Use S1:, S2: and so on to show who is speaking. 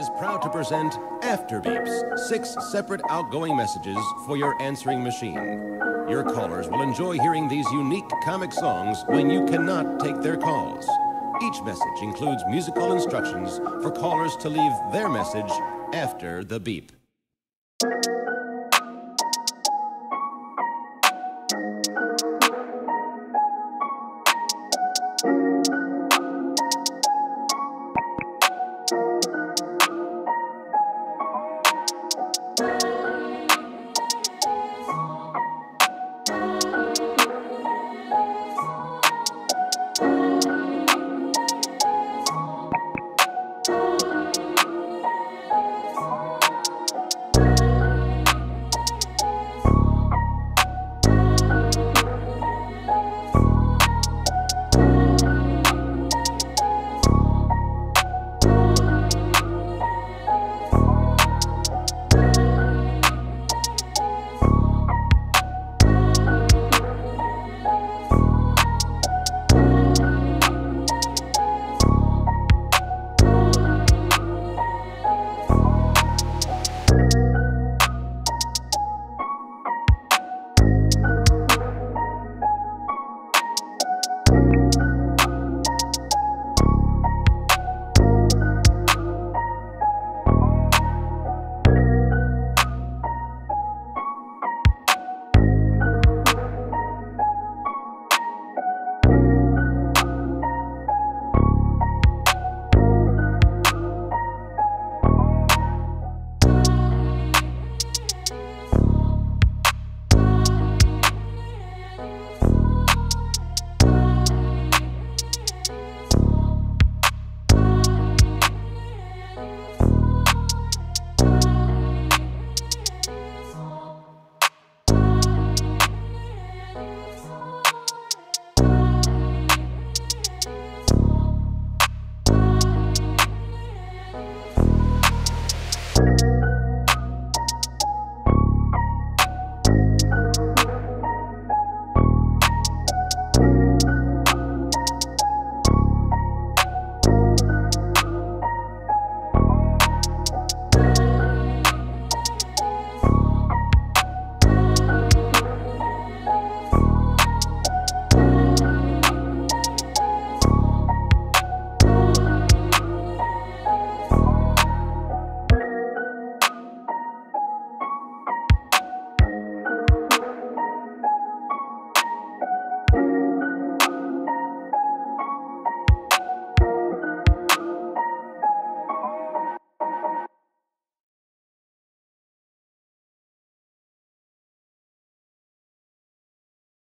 S1: Is proud to present After Beeps, six separate outgoing messages for your answering machine. Your callers will enjoy hearing these unique comic songs when you cannot take their calls. Each message includes musical instructions for callers to leave their message after the beep.